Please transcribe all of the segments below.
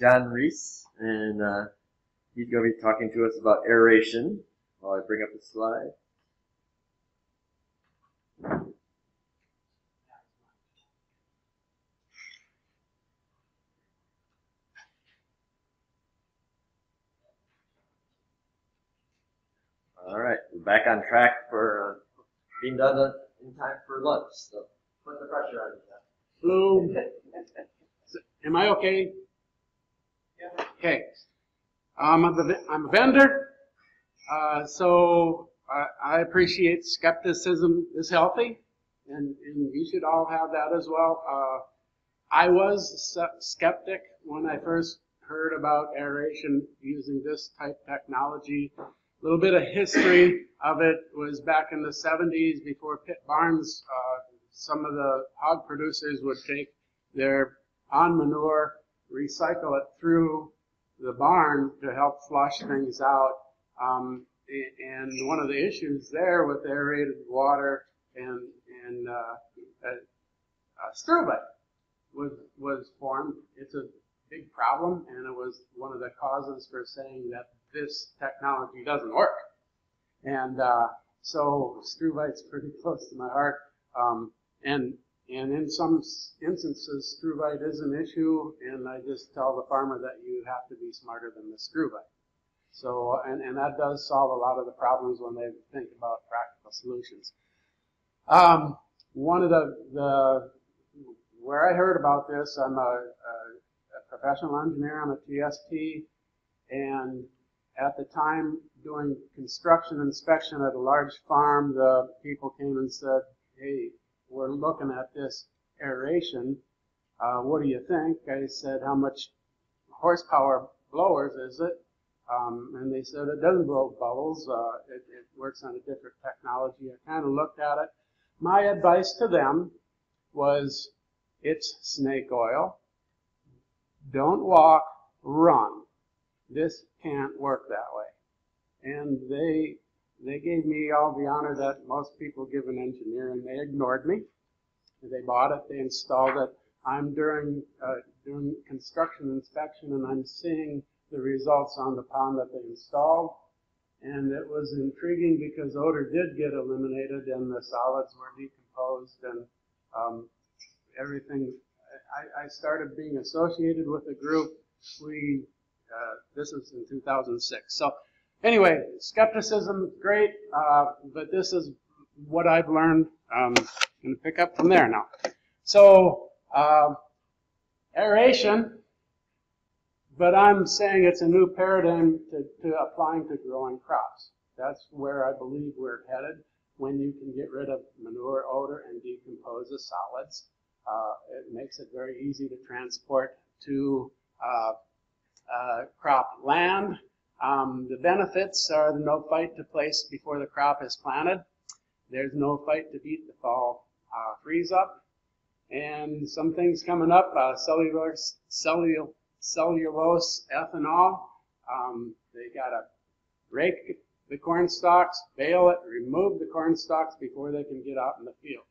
John Reese, and uh, he's going to be talking to us about aeration while I bring up the slide. All right, we're back on track for uh, being done in time for lunch. So put the pressure on you. Hello. Am I okay? Okay. Um, I'm, a, I'm a vendor, uh, so I, I appreciate skepticism is healthy, and, and you should all have that as well. Uh, I was skeptic when I first heard about aeration using this type technology. A little bit of history of it was back in the 70s before pit barns. Uh, some of the hog producers would take their on manure, recycle it through the barn to help flush things out. Um, and one of the issues there with aerated water and and uh, was was formed. It's a big problem, and it was one of the causes for saying that this technology doesn't work. And uh, so struvite's pretty close to my heart. Um, and and in some instances, struvite is an issue, and I just tell the farmer that you have to be smarter than the struvite. So, and, and that does solve a lot of the problems when they think about practical solutions. Um, one of the, the, where I heard about this, I'm a, a, a professional engineer, I'm a TST, and at the time doing construction inspection at a large farm, the people came and said, hey, we're looking at this aeration. Uh, what do you think? I said, how much horsepower blowers is it? Um, and they said it doesn't blow bubbles. Uh, it, it, works on a different technology. I kind of looked at it. My advice to them was, it's snake oil. Don't walk, run. This can't work that way. And they they gave me all the honor that most people give an engineer, and they ignored me. They bought it, they installed it. I'm during uh, doing construction inspection, and I'm seeing the results on the pond that they installed. And it was intriguing because odor did get eliminated, and the solids were decomposed, and um, everything. I, I, started being associated with the group. We uh, this was in 2006. So anyway, skepticism, great, uh, but this is what I've learned. Um, going to pick up from there now. So, uh, aeration, but I'm saying it's a new paradigm to, to applying to growing crops. That's where I believe we're headed when you can get rid of manure odor and decompose the solids. Uh, it makes it very easy to transport to uh, uh, crop land um, the benefits are no fight to place before the crop is planted. There's no fight to beat the fall uh, freeze up. And some things coming up, uh, cellulose, cellul, cellulose ethanol. Um, they got to rake the corn stalks, bale it, remove the corn stalks before they can get out in the field.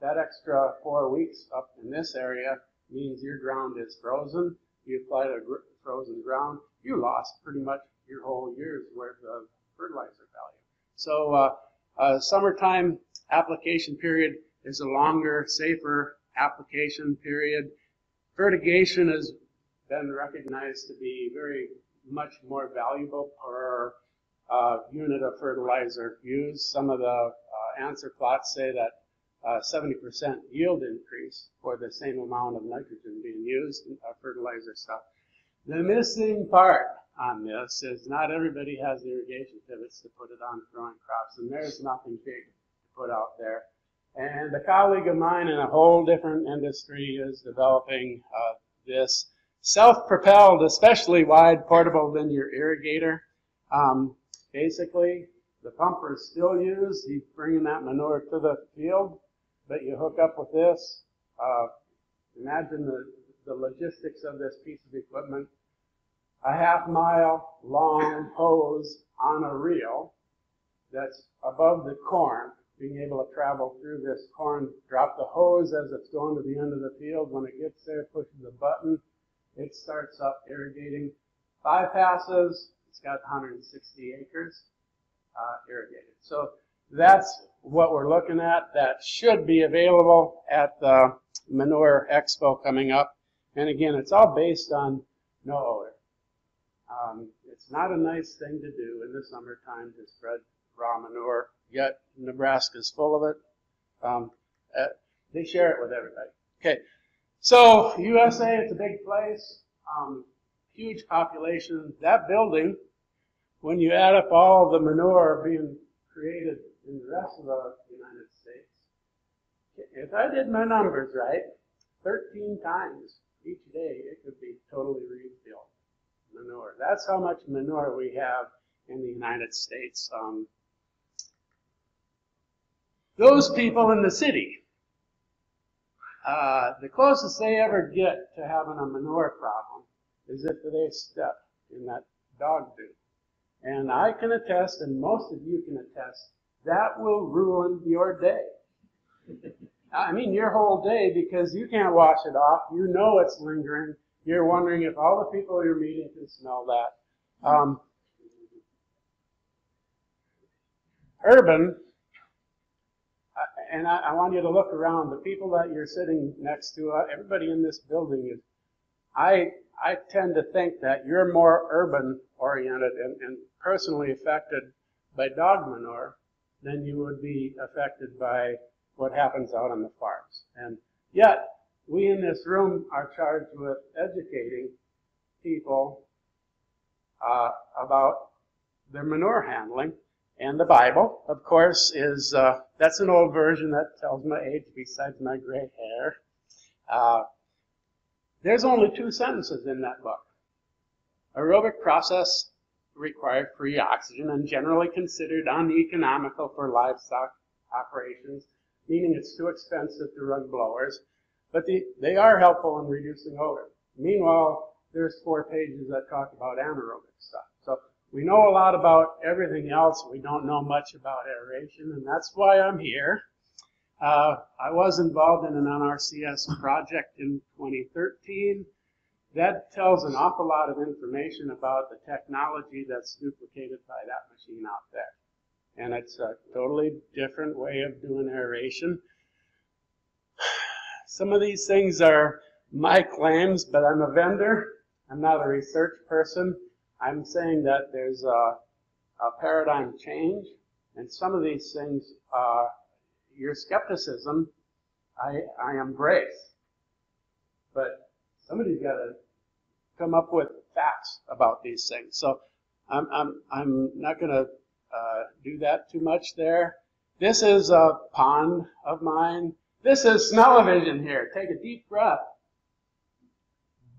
That extra four weeks up in this area means your ground is frozen. You apply to frozen ground, you lost pretty much your whole year's worth of fertilizer value. So uh, uh, summertime application period is a longer, safer application period. Fertigation has been recognized to be very much more valuable per uh, unit of fertilizer used. Some of the uh, answer plots say that 70% uh, yield increase for the same amount of nitrogen being used in uh, fertilizer stuff. The missing part on this is not everybody has irrigation pivots to put it on growing crops, and there's nothing big to put out there. And a colleague of mine in a whole different industry is developing uh, this self-propelled, especially wide portable linear irrigator. Um, basically, the pumper is still used. He's bringing that manure to the field, but you hook up with this. Uh, imagine the, the logistics of this piece of equipment a half mile long hose on a reel that's above the corn, being able to travel through this corn, drop the hose as it's going to the end of the field. When it gets there, pushes the button, it starts up irrigating. Five passes, it's got 160 acres uh, irrigated. So that's what we're looking at. That should be available at the Manure Expo coming up. And again, it's all based on no odor. Um, it's not a nice thing to do in the summertime to spread raw manure, yet Nebraska's full of it. Um, uh, they share it with everybody. Okay, so USA, it's a big place, um, huge population. That building, when you add up all the manure being created in the rest of the United States, if I did my numbers right, 13 times each day it could be totally refilled manure. That's how much manure we have in the United States. Um, those people in the city, uh, the closest they ever get to having a manure problem is if they step in that dog do. And I can attest, and most of you can attest, that will ruin your day. I mean, your whole day because you can't wash it off. You know it's lingering. You're wondering if all the people you're meeting can smell that. Um, urban, and I, I, want you to look around. The people that you're sitting next to, uh, everybody in this building is. I I tend to think that you're more urban oriented and, and personally affected by dog manure than you would be affected by what happens out on the farms. And yet, we in this room are charged with educating people uh, about their manure handling. And the Bible, of course, is uh, that's an old version that tells my age besides my gray hair. Uh, there's only two sentences in that book. Aerobic process require free oxygen and generally considered uneconomical for livestock operations, meaning it's too expensive to run blowers but the, they are helpful in reducing odor. Meanwhile, there's four pages that talk about anaerobic stuff. So we know a lot about everything else. We don't know much about aeration, and that's why I'm here. Uh, I was involved in an NRCS project in 2013. That tells an awful lot of information about the technology that's duplicated by that machine out there. And it's a totally different way of doing aeration. Some of these things are my claims, but I'm a vendor. I'm not a research person. I'm saying that there's a, a paradigm change, and some of these things, uh, your skepticism, I, I embrace. But somebody's got to come up with facts about these things. So I'm, I'm, I'm not going to uh, do that too much there. This is a pond of mine. This is smell-o-vision here. Take a deep breath.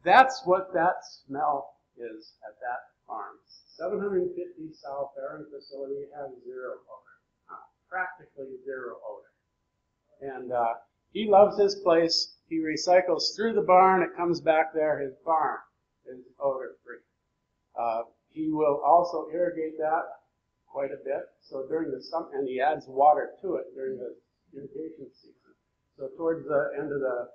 That's what that smell is at that farm. 750 South farrowing facility has zero odor, uh, practically zero odor. And uh, he loves his place. He recycles through the barn. It comes back there. His barn is odor free. Uh, he will also irrigate that quite a bit. So during the summer, and he adds water to it during the irrigation season. So towards the end of the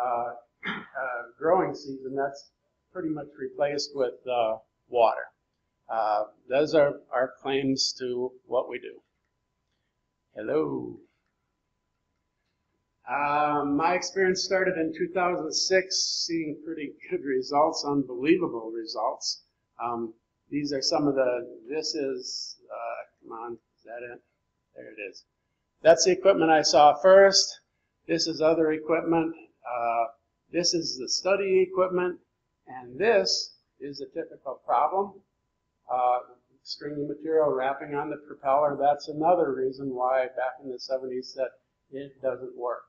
uh, uh, growing season, that's pretty much replaced with uh, water. Uh, those are our claims to what we do. Hello. Um, my experience started in 2006, seeing pretty good results, unbelievable results. Um, these are some of the, this is, uh, come on, is that it? There it is. That's the equipment I saw first. This is other equipment. Uh, this is the study equipment. And this is a typical problem. Uh, stringy material wrapping on the propeller. That's another reason why back in the 70s that it doesn't work.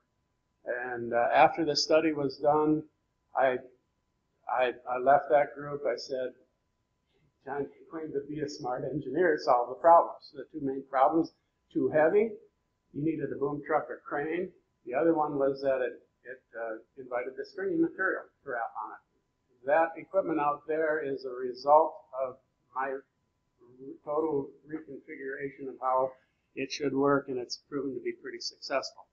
And uh, after the study was done, I, I, I left that group. I said, John claimed to be a smart engineer, solve the problems. The two main problems, too heavy. You needed a boom truck or crane. The other one was that it, it uh, invited the stringy material to wrap on it. That equipment out there is a result of my total reconfiguration of how it should work, and it's proven to be pretty successful.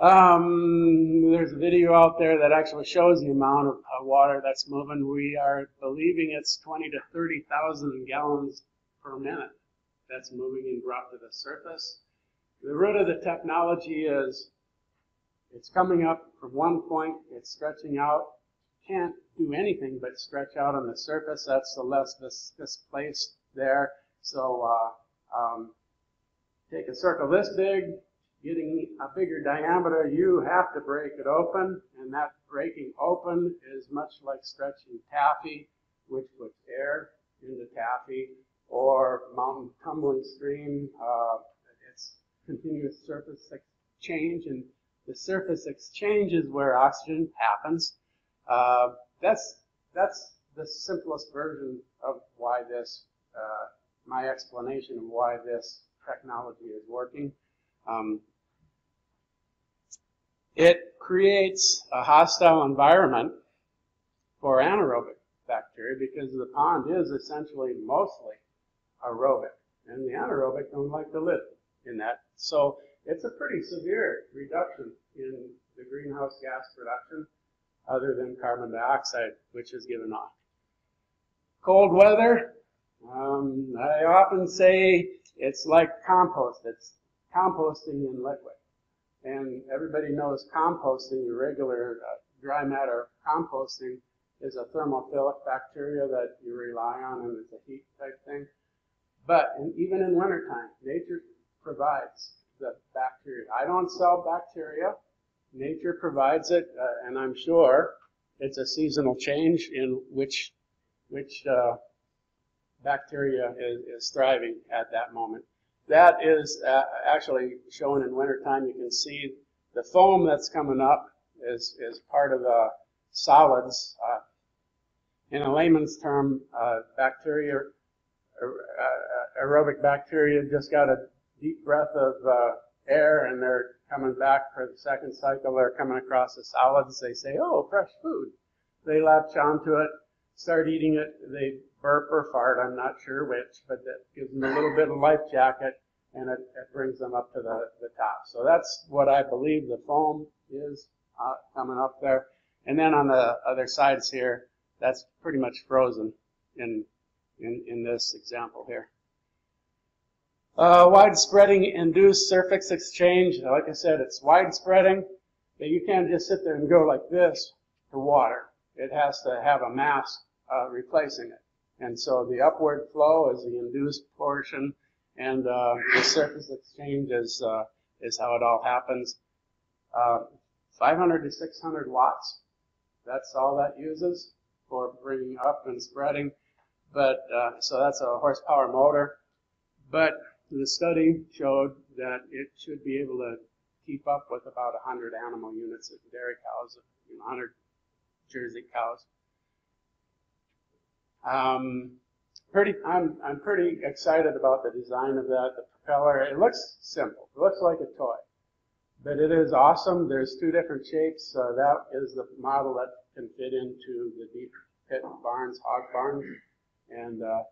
Um, there's a video out there that actually shows the amount of water that's moving. We are believing it's 20 to 30,000 gallons per minute that's moving and brought to the surface. The root of the technology is it's coming up from one point, it's stretching out, can't do anything but stretch out on the surface. That's the less this place there. So uh, um, take a circle this big, getting a bigger diameter, you have to break it open, and that breaking open is much like stretching taffy, which puts air into taffy, or mountain tumbling stream. Uh, continuous surface exchange, and the surface exchange is where oxygen happens. Uh, that's that's the simplest version of why this, uh, my explanation of why this technology is working. Um, it creates a hostile environment for anaerobic bacteria because the pond is essentially mostly aerobic. And the anaerobic don't like to live in that. So it's a pretty severe reduction in the greenhouse gas production other than carbon dioxide, which is given off. Cold weather, um, I often say it's like compost. It's composting in liquid. And everybody knows composting, irregular uh, dry matter composting, is a thermophilic bacteria that you rely on and it's a heat type thing. But even in wintertime, nature provides the bacteria. I don't sell bacteria. Nature provides it, uh, and I'm sure it's a seasonal change in which which uh, bacteria is, is thriving at that moment. That is uh, actually shown in wintertime. You can see the foam that's coming up is, is part of the solids. Uh, in a layman's term, uh, bacteria, uh, uh, aerobic bacteria just got a deep breath of uh, air and they're coming back for the second cycle. They're coming across the solids. They say, oh, fresh food. They latch onto it, start eating it. They burp or fart, I'm not sure which, but that gives them a little bit of life jacket and it, it brings them up to the, the top. So that's what I believe the foam is uh, coming up there. And then on the other sides here, that's pretty much frozen in, in, in this example here. Uh, widespreading induced surface exchange. Like I said, it's widespreading, but you can't just sit there and go like this to water. It has to have a mass uh, replacing it. And so the upward flow is the induced portion, and uh, the surface exchange is, uh, is how it all happens. Uh, 500 to 600 watts, that's all that uses for bringing up and spreading. But uh, so that's a horsepower motor. But the study showed that it should be able to keep up with about 100 animal units of dairy cows, you know, 100 Jersey cows. Um, pretty, I'm, I'm pretty excited about the design of that. The propeller, it looks simple. It looks like a toy. But it is awesome. There's two different shapes. Uh, that is the model that can fit into the deep pit barns, hog barns. And uh,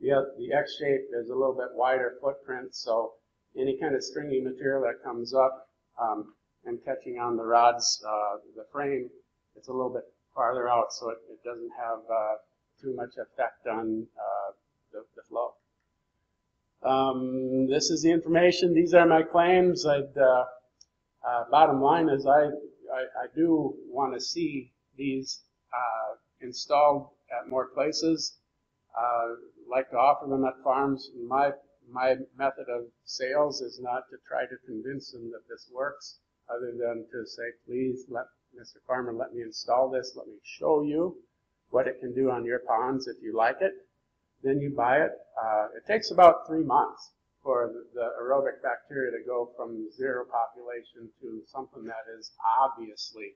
the, the X shape is a little bit wider footprint, so any kind of stringy material that comes up um, and catching on the rods, uh, the frame, it's a little bit farther out, so it, it doesn't have uh, too much effect on uh, the, the, flow. Um, this is the information. These are my claims. Uh, uh, bottom line is I, I, I do want to see these uh, installed at more places. Like to offer them at farms. My my method of sales is not to try to convince them that this works, other than to say, please let Mr. Farmer let me install this. Let me show you what it can do on your ponds if you like it. Then you buy it. Uh, it takes about three months for the, the, aerobic bacteria to go from zero population to something that is obviously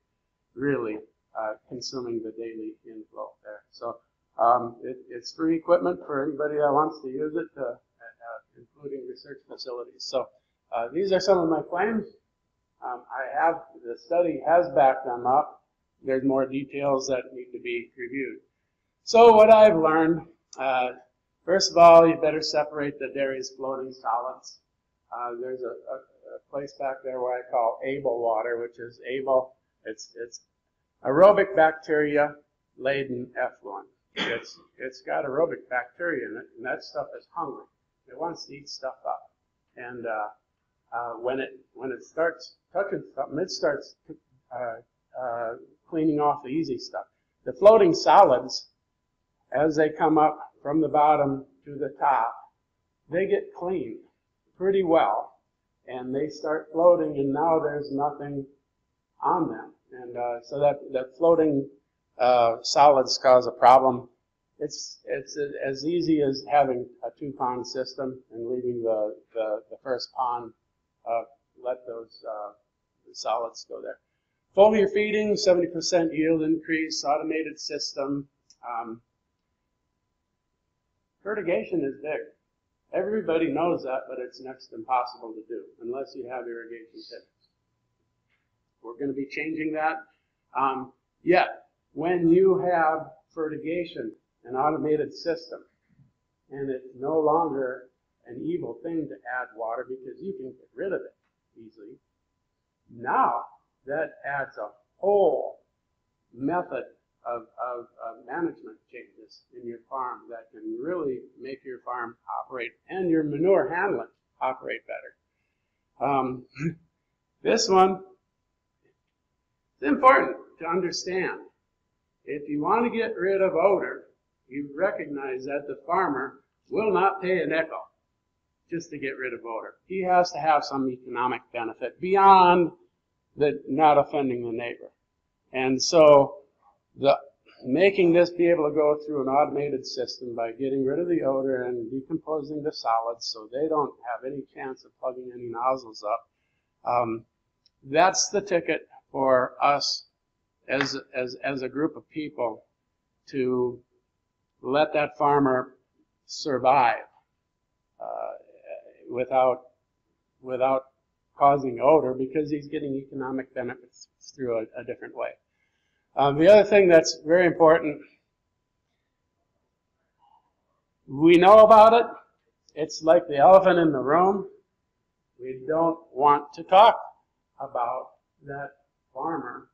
really uh, consuming the daily inflow there. So um, it, it's free equipment for anybody that wants to use it, uh, uh, including research facilities. So uh, these are some of my claims. Um, I have, the study has backed them up there's more details that need to be reviewed. So what I've learned, uh, first of all, you better separate the dairy's floating solids. Uh, there's a, a, a, place back there what I call able water, which is able. It's it's aerobic bacteria laden effluent. It's it's got aerobic bacteria in it, and that stuff is hungry. It wants to eat stuff up, and uh, uh, when it when it starts touching something, it starts uh, uh, cleaning off the easy stuff. The floating solids, as they come up from the bottom to the top, they get cleaned pretty well, and they start floating, and now there's nothing on them, and uh, so that that floating uh, solids cause a problem. It's it's as easy as having a two pond system and leaving the the, the first pond uh, let those uh, solids go there. Foliar feeding, 70% yield increase, automated system. Um, fertigation is big. Everybody knows that, but it's next impossible to do unless you have irrigation systems. We're going to be changing that. Um, yet, when you have fertigation, an automated system, and it's no longer an evil thing to add water because you can get rid of it easily. Now, that adds a whole method of, of, of, management changes in your farm that can really make your farm operate and your manure handling operate better. Um, this one is important to understand. If you want to get rid of odor, you recognize that the farmer will not pay a nickel just to get rid of odor. He has to have some economic benefit beyond the not offending the neighbor. And so the making this be able to go through an automated system by getting rid of the odor and decomposing the solids so they don't have any chance of plugging any nozzles up. Um, that's the ticket for us as, as, as a group of people to let that farmer survive uh, without without causing odor because he's getting economic benefits through a, a different way. Um, the other thing that's very important, we know about it. It's like the elephant in the room. We don't want to talk about that farmer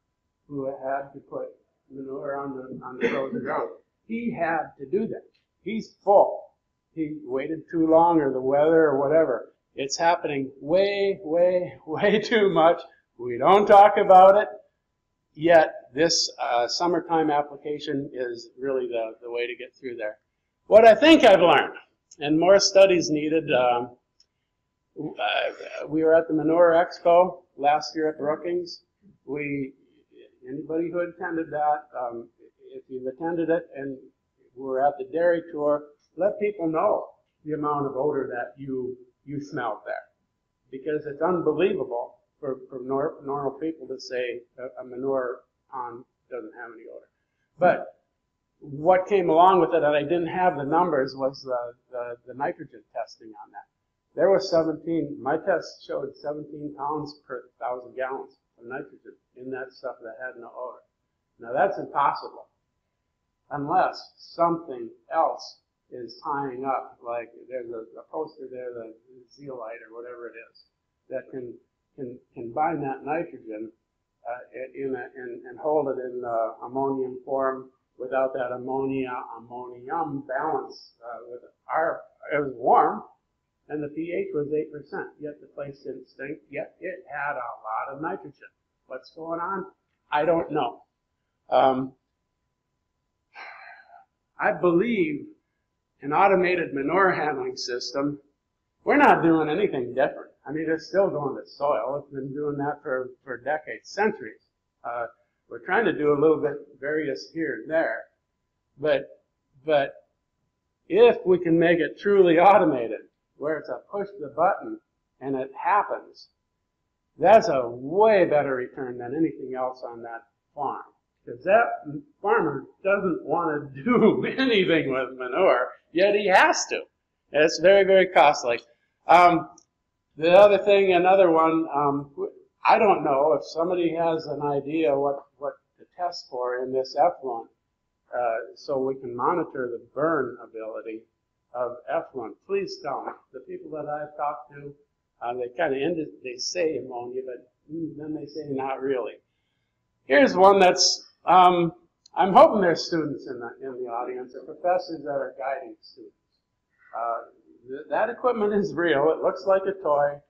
who had to put manure on the on the frozen ground. He had to do that. He's full. He waited too long, or the weather, or whatever. It's happening way, way, way too much. We don't talk about it. Yet this uh, summertime application is really the, the way to get through there. What I think I've learned, and more studies needed, um, uh, we were at the Manure Expo last year at Brookings. We, anybody who attended that, um, if you've attended it and were at the dairy tour, let people know the amount of odor that you you smelled there. Because it's unbelievable for, for nor, normal people to say a, a manure pond doesn't have any odor. But what came along with it, and I didn't have the numbers, was the, the, the nitrogen testing on that. There was 17, my test showed 17 pounds per thousand gallons of nitrogen in that stuff that had no odor. Now that's impossible unless something else is tying up, like there's a, a poster there, the zeolite or whatever it is, that can can can bind that nitrogen uh, in a, in, and hold it in uh, ammonium form without that ammonia ammonium balance. Uh, with our it was warm, and the pH was eight percent. Yet the place didn't stink. Yet it had a lot of nitrogen. What's going on? I don't know. Um, I believe an automated manure handling system, we're not doing anything different. I mean, it's still going to soil. It's been doing that for, for decades, centuries. Uh, we're trying to do a little bit various here and there. But, but if we can make it truly automated, where it's a push the button and it happens, that's a way better return than anything else on that farm. Because that farmer doesn't want to do anything with manure, yet he has to. And it's very, very costly. Um, the other thing, another one, um, I don't know if somebody has an idea what, what to test for in this effluent, uh, so we can monitor the burn ability of effluent. Please tell me. The people that I've talked to, Uh, they kind of ended, they say ammonia, but mm, then they say not really. Here's one that's, um, I'm hoping there's students in the, in the audience or professors that are guiding students. Uh, th- that equipment is real. It looks like a toy.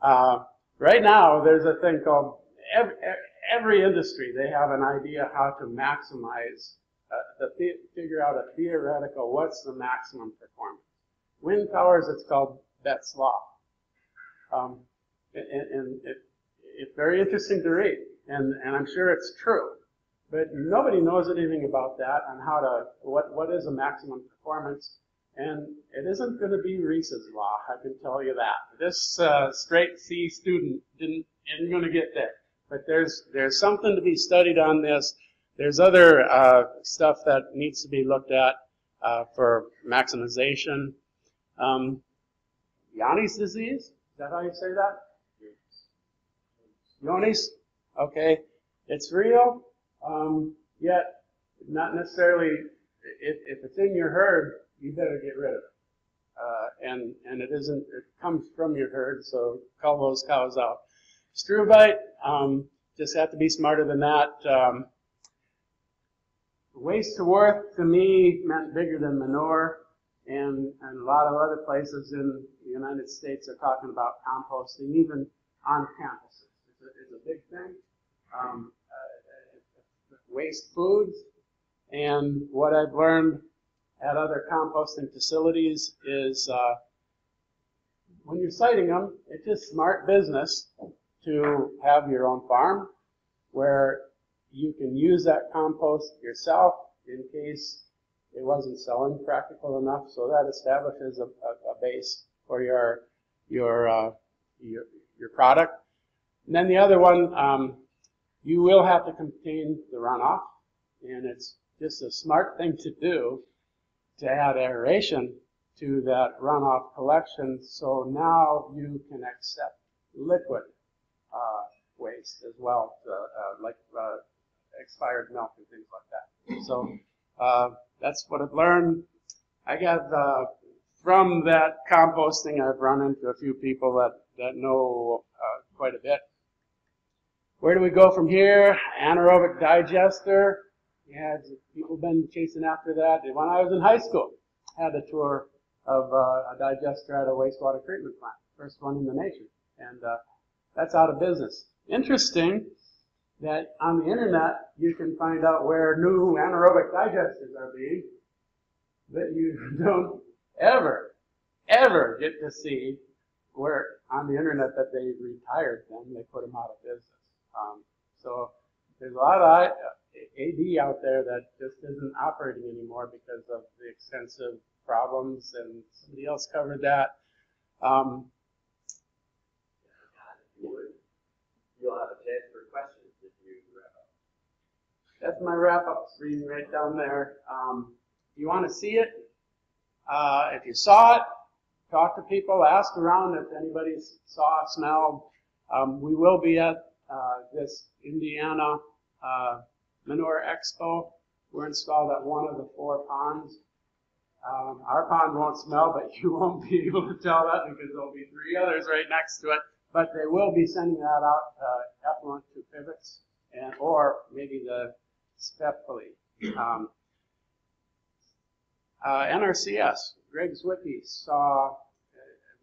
Uh, right now, there's a thing called every, every industry. They have an idea how to maximize, uh, figure out a theoretical what's the maximum performance. Wind towers, it's called Betz law. Um, and, and it, it's very interesting to read, and, and I'm sure it's true. But nobody knows anything about that and how to, what, what is a maximum performance. And it isn't going to be Reese's law, I can tell you that. This uh, straight C student didn't, isn't going to get there. But there's, there's something to be studied on this. There's other uh, stuff that needs to be looked at uh, for maximization. Um, Johne's disease, is that how you say that? Johne's? Okay. It's real, um, yet not necessarily, if, if it's in your herd, you better get rid of it. Uh, and, and it isn't, it comes from your herd, so call those cows out. Struvite, um, just have to be smarter than that. Um, waste to worth to me meant bigger than manure, and, and a lot of other places in the United States are talking about composting, even on campuses. It's a, it's a big thing. Um, uh, waste foods, and what I've learned at other composting facilities is uh, when you're siting them, it's just smart business to have your own farm where you can use that compost yourself in case it wasn't selling practical enough. So that establishes a, a, a base for your your, uh, your your product. And then the other one, um, you will have to contain the runoff, and it's just a smart thing to do to add aeration to that runoff collection. So now you can accept liquid uh, waste as well, uh, uh, like uh, expired milk and things like that. So uh, that's what I've learned. I got uh, from that composting. I've run into a few people that that know quite a bit. Where do we go from here? Anaerobic digester. Yeah, people been chasing after that. When I was in high school, I had a tour of uh, a digester at a wastewater treatment plant, first one in the nation, and uh, that's out of business. Interesting that on the internet you can find out where new anaerobic digesters are being, but you don't ever, ever get to see where on the internet that they retired them, they put them out of business. Um, so there's a lot of AD out there that just isn't operating anymore because of the extensive problems, and somebody else covered that. Um, You'll have a chance for questions if you wrap up. That's my wrap up screen right down there. Um, you want to see it? Uh, if you saw it, talk to people, ask around if anybody saw, smelled. Um, we will be at uh, this Indiana uh, Manure Expo. We're installed at one of the four ponds. Um, our pond won't smell, but you won't be able to tell that because there'll be three others right next to it. But they will be sending that out uh, effluent to pivots and or maybe the Spepoli. Um, uh, NRCS, Greg Zwicke saw uh,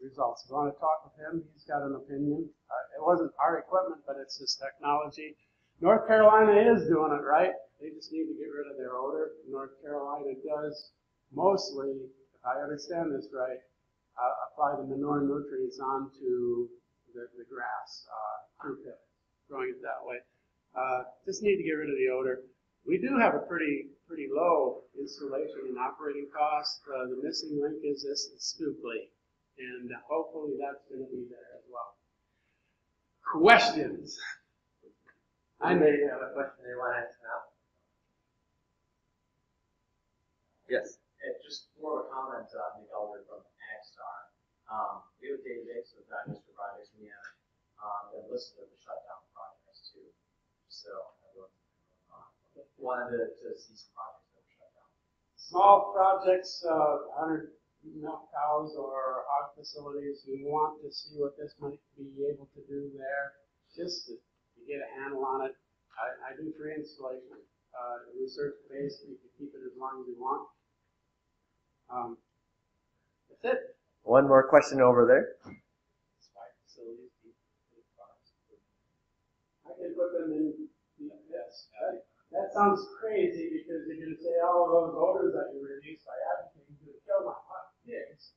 results. If you want to talk with him, he's got an opinion. Uh, it wasn't our equipment, but it's his technology. North Carolina is doing it right. They just need to get rid of their odor. North Carolina does mostly, if I understand this right, uh, apply the manure nutrients onto the, the grass uh, through pit, growing it that way. Uh, just need to get rid of the odor. We do have a pretty pretty low installation and operating cost. Uh, the missing link is this Snooply, and hopefully that's going to be there as well. Questions? I may have a question they want to ask now. Yes. And just more of a comment, uh, Nick Elder from Agstar. Um, we have a database of digester projects we have, um, that listed of the shutdown projects too. So, everyone, wanted to, to see some projects that were shut down. Small projects, uh, 100 milk cows or hog facilities we want to see what this might be able to do there, just to, to get a handle on it. I, I do free installation, uh, research based, you can keep it as long as you want. Um, that's it. One more question over there. Spy facilities, deep, deep farms. I can put them in, yes, that, that sounds crazy because you're going to say, oh, those orders that you released by advocating to kill my kids.